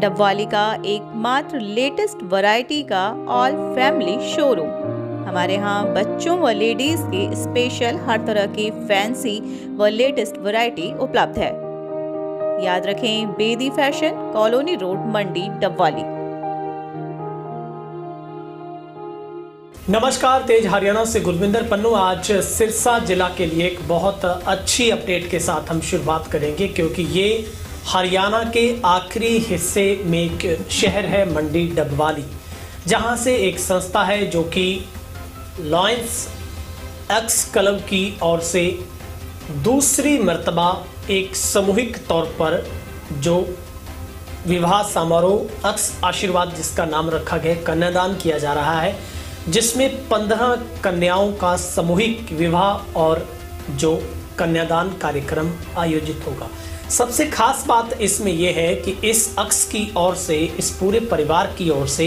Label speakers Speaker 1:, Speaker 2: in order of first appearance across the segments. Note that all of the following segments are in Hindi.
Speaker 1: डबवाली का एकमात्र लेटेस्ट वैरायटी का ऑल फैमिली शोरूम हमारे यहाँ बच्चों व लेडीज़ के स्पेशल हर तरह की फैंसी व लेटेस्ट वैरायटी उपलब्ध है। याद रखें, Bedi fashion colony road Mandi, Dabwali.
Speaker 2: नमस्कार, तेज हरियाणा से गुरविंदर पन्नू। आज सिरसा जिला के लिए एक बहुत अच्छी अपडेट के साथ हम शुरुआत करेंगे, क्योंकि ये हरियाणा के आखिरी हिस्से में एक शहर है मंडी डबवाली, जहाँ से एक संस्था है जो कि लॉयंस एक्स क्लब की ओर से दूसरी मर्तबा एक सामूहिक तौर पर जो विवाह समारोह अक्स आशीर्वाद जिसका नाम रखा गया, कन्यादान किया जा रहा है, जिसमें पंद्रह कन्याओं का सामूहिक विवाह और जो कन्यादान कार्यक्रम आयोजित होगा। सबसे खास बात इसमें यह है कि इस अक्स की ओर से, इस पूरे परिवार की ओर से,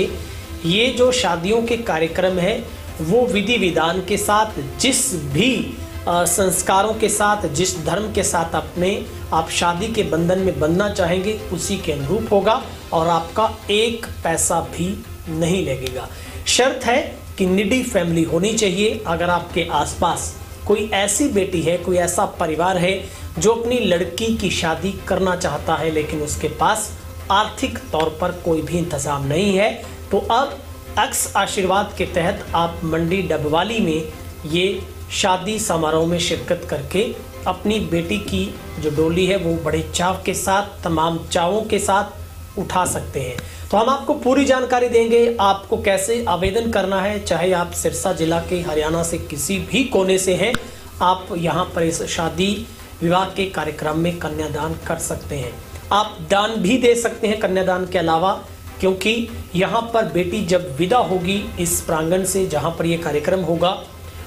Speaker 2: ये जो शादियों के कार्यक्रम है, वो विधि विधान के साथ, जिस भी संस्कारों के साथ, जिस धर्म के साथ अपने, आप शादी के बंधन में बनना चाहेंगे, उसी के अनुरूप होगा और आपका एक पैसा भी नहीं लगेगा। शर्त है कि निडी फैमिली होनी चाहिए। अगर आपके आसपास कोई ऐसी बेटी है, कोई ऐसा परिवार है जो अपनी लड़की की शादी करना चाहता है, लेकिन उसके पास आर्थिक तौर पर कोई भी इंतज़ाम नहीं है। तो अब अक्स आशीर्वाद के तहत आप मंडी डबवाली में ये शादी समारोह में शिरकत करके अपनी बेटी की जो डोली है, वो बड़े चाव के साथ, तमाम चावों के साथ उठा सकते हैं। तो हम आपको पूरी जानकारी देंगे, आपको कैसे आवेदन करना है, चाहे आप सिरसा जिला के, हरियाणा से किसी भी कोने से हैं, आप यहाँ पर इस शादी विवाह के कार्यक्रम में कन्यादान कर सकते हैं। आप दान भी दे सकते हैं कन्यादान के अलावा, क्योंकि यहाँ पर बेटी जब विदा होगी इस प्रांगण से जहाँ पर यह कार्यक्रम होगा,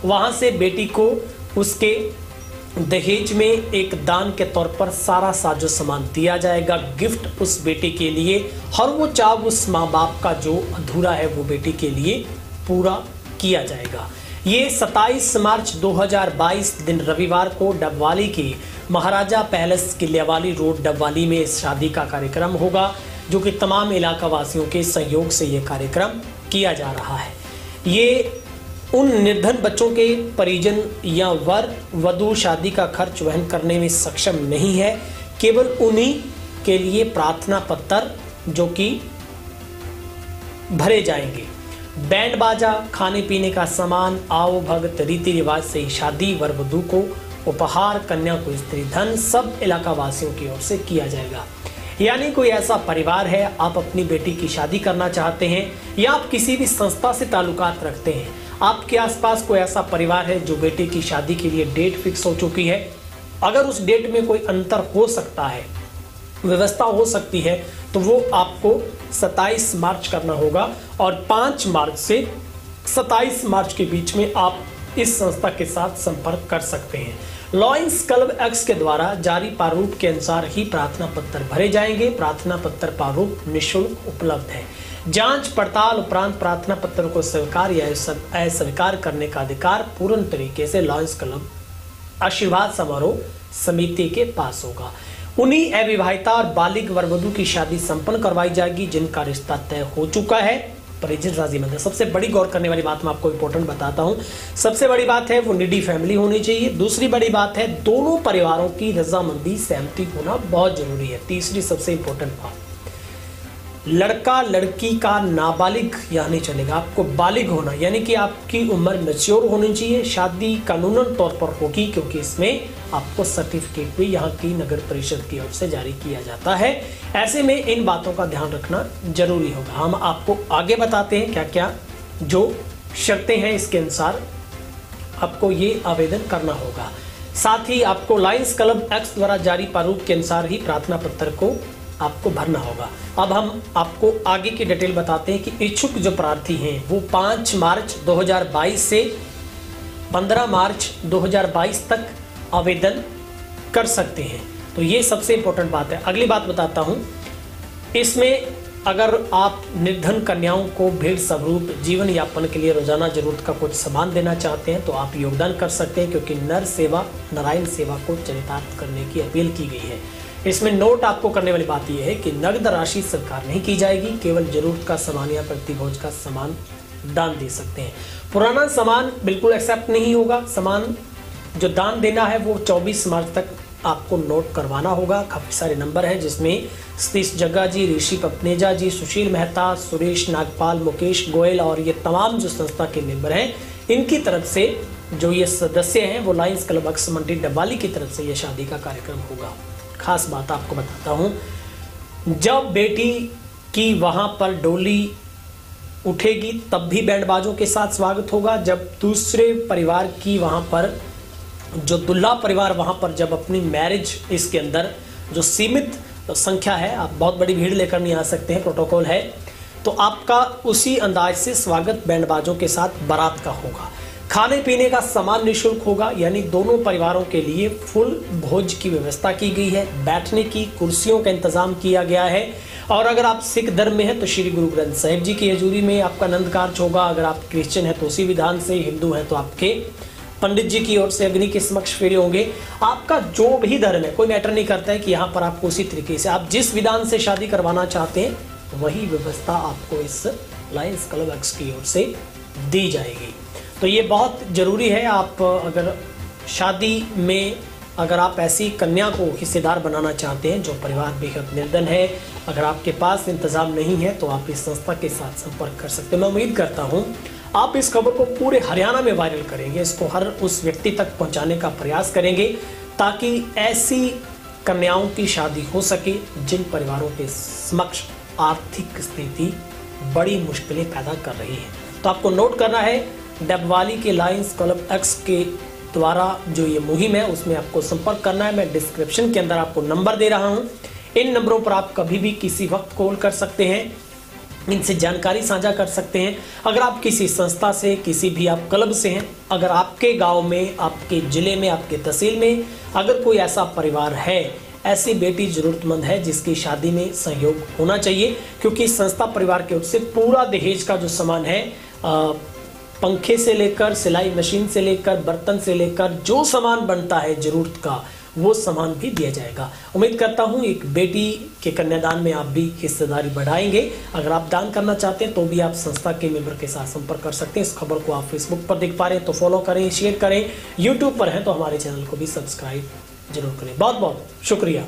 Speaker 2: वहाँ से बेटी को उसके दहेज में एक दान के तौर पर सारा साजो सामान दिया जाएगा। गिफ्ट उस बेटी के लिए हर वो चाव उस माँ बाप का जो अधूरा है वो बेटी के लिए पूरा किया जाएगा। ये 27 मार्च 2022 दिन रविवार को डबवाली की महाराजा पैलेस किलियावाली रोड डबवाली में इस शादी का कार्यक्रम होगा, जो कि तमाम इलाका वासियों के सहयोग से ये कार्यक्रम किया जा रहा है। ये उन निर्धन बच्चों के परिजन या वर वधु शादी का खर्च वहन करने में सक्षम नहीं है। केवल उन्हीं के लिए प्रार्थना पत्र जो कि भरे जाएँगे। बैंड बाजा, खाने पीने का सामान, आओ भगत, रीति रिवाज से ही शादी, वर वधु को उपहार, कन्या को स्त्री, धन सब इलाका वासियों की ओर से किया जाएगा। यानी कोई ऐसा परिवार है, आप अपनी बेटी की शादी करना चाहते हैं या आप किसी भी संस्था से ताल्लुकात रखते हैं आपके आसपास कोई ऐसा परिवार है जो बेटे की शादी के लिए डेट फिक्स हो चुकी है? अगर उस डेट में कोई अंतर हो सकता है, व्यवस्था हो सकती है तो वो आपको 27 मार्च करना होगा और 5 मार्च से 27 मार्च के बीच में आप इस संस्था के साथ संपर्क कर सकते हैं। लॉयंस क्लब एक्स के द्वारा जारी प्रारूप के अनुसार ही प्रार्थना पत्र भरे जाएँगे। प्रार्थना पत्र प्रारूप निःशुल्क उपलब्ध है। जाँच पड़ताल उपरांत प्रार्थना पत्र को स्वीकार या अस्वीकार करने का अधिकार पूर्ण तरीके से लॉयंस क्लब आशीर्वाद समारोह समिति के पास होगा। उन्हीं अविवाहिता और बालिग वरवधु की शादी संपन्न करवाई जाएगी, जिनका रिश्ता तय हो चुका है। परिजन राज़ी मंदिर सबसे बड़ी गौर करने वाली बात मैं आपको इंपॉर्टेंट बताता हूँ। सबसे बड़ी बात है, वो निडी फैमिली होनी चाहिए। दूसरी बड़ी बात है, दोनों परिवारों की रजामंदी सहमति होना बहुत ज़रूरी है। तीसरी सबसे इंपॉर्टेंट बात लड़का लड़की का नाबालिग यानी चलेगा आपको बालिग होना, यानी कि आपकी उम्र मेच्योर होनी चाहिए, शादी कानूनन तौर पर होगी, क्योंकि इसमें आपको सर्टिफिकेट भी यहाँ की नगर परिषद की ओर से जारी किया जाता है। ऐसे में इन बातों का ध्यान रखना ज़रूरी होगा। हम आपको आगे बताते हैं क्या क्या जो शर्तें हैं इसके अनुसार आपको ये आवेदन करना होगा। साथ ही आपको लाइन्स क्लब एक्स द्वारा जारी प्रारूप के अनुसार ही प्रार्थना पत्र को आपको भरना होगा। अब हम आपको आगे की डिटेल बताते हैं कि इच्छुक जो प्रार्थी हैं, वो 5 मार्च 2022 से 15 मार्च 2022 तक आवेदन कर सकते हैं। तो ये सबसे इंपॉर्टेंट बात है। अगली बात बताता हूँ। इसमें अगर आप निर्धन कन्याओं को भेड़ स्वरूप जीवन यापन के लिए रोज़ाना ज़रूरत का कुछ सामान देना चाहते हैं तो आप योगदान कर सकते हैं, क्योंकि नर सेवा, नारायण सेवा को चरितार्थ करने की अपील की गई है। इसमें नोट आपको करने वाली बात यह है कि नगद राशि सरकार नहीं की जाएगी, केवल ज़रूरत का सामान या प्रतिभोज का सामान दान दे सकते हैं। पुराना सामान बिल्कुल एक्सेप्ट नहीं होगा। सामान जो दान देना है, वो 24 मार्च तक आपको नोट करवाना होगा। काफ़ी सारे नंबर हैं जिसमें सतीश जग्गा जी, ऋषि पपनेजा जी, सुशील मेहता, सुरेश नागपाल, मुकेश गोयल और ये तमाम जो संस्था के मेंबर हैं, इनकी तरफ़ से जो ये सदस्य हैं, वो लाइन्स क्लब अक्स मंडी डब्बाली की तरफ़ से ये शादी का कार्यक्रम होगा। खास बात आपको बताता हूँ। जब बेटी की वहाँ पर डोली उठेगी, तब भी बैंडबाजों के साथ स्वागत होगा। जब दूसरे परिवार की वहाँ पर, जो दुल्ला परिवार वहाँ पर जब अपनी मैरिज इसके अंदर, जो सीमित संख्या है, आप बहुत बड़ी भीड़ लेकर नहीं आ सकते हैं प्रोटोकॉल है तो आपका उसी अंदाज से स्वागत बैंडबाजों के साथ बारात का होगा। खाने पीने का सामान निशुल्क होगा, यानी दोनों परिवारों के लिए फुल भोज की व्यवस्था की गई है। बैठने की कुर्सियों का इंतज़ाम किया गया है। और अगर आप सिख धर्म में हैं तो श्री गुरु ग्रंथ साहिब जी की हजूरी में आपका नंद कार्य होगा। अगर आप क्रिश्चियन हैं तो उसी विधान से, हिंदू हैं तो आपके पंडित जी की ओर से, अग्नि के समक्ष फेरे होंगे। आपका जो भी धर्म है, कोई मैटर नहीं करता है कि यहाँ पर आपको उसी तरीके से, आप जिस विधान से शादी करवाना चाहते हैं, वही व्यवस्था आपको इस लाइन्स क्लब एक्स की ओर से दी जाएगी। तो ये बहुत ज़रूरी है, आप अगर शादी में अगर आप ऐसी कन्या को हिस्सेदार बनाना चाहते हैं, जो परिवार बेहद निर्धन है, अगर आपके पास इंतज़ाम नहीं है तो आप इस संस्था के साथ संपर्क कर सकते हैं। मैं उम्मीद करता हूँ, आप इस खबर को पूरे हरियाणा में वायरल करेंगे, इसको हर उस व्यक्ति तक पहुँचाने का प्रयास करेंगे, ताकि ऐसी कन्याओं की शादी हो सके, जिन परिवारों के समक्ष आर्थिक स्थिति बड़ी मुश्किलें पैदा कर रही है। तो आपको नोट करना है डबवाली के लाइन्स क्लब एक्स के द्वारा जो ये मुहिम है उसमें आपको संपर्क करना है। मैं डिस्क्रिप्शन के अंदर आपको नंबर दे रहा हूँ। इन नंबरों पर आप कभी भी किसी वक्त कॉल कर सकते हैं। इनसे जानकारी साझा कर सकते हैं। अगर आप किसी संस्था से किसी भी आप क्लब से हैं अगर आपके गाँव में आपके ज़िले में आपके तहसील में अगर कोई ऐसा परिवार है ऐसी बेटी ज़रूरतमंद है जिसकी शादी में सहयोग होना चाहिए क्योंकि संस्था परिवार की ओर से पूरा दहेज का जो सामान है आ, पंखे से लेकर, सिलाई मशीन से लेकर, बर्तन से लेकर, जो सामान बनता है ज़रूरत का, वो सामान भी दिया जाएगा। उम्मीद करता हूँ एक बेटी के कन्यादान में आप भी हिस्सेदारी बढ़ाएँगे। अगर आप दान करना चाहते हैं तो भी आप संस्था के मेंबर के साथ संपर्क कर सकते हैं। इस खबर को आप फेसबुक पर देख पा रहे हैं तो फॉलो करें शेयर करें। यूट्यूब पर हैं तो हमारे चैनल को भी सब्सक्राइब ज़रूर करें। बहुत बहुत शुक्रिया।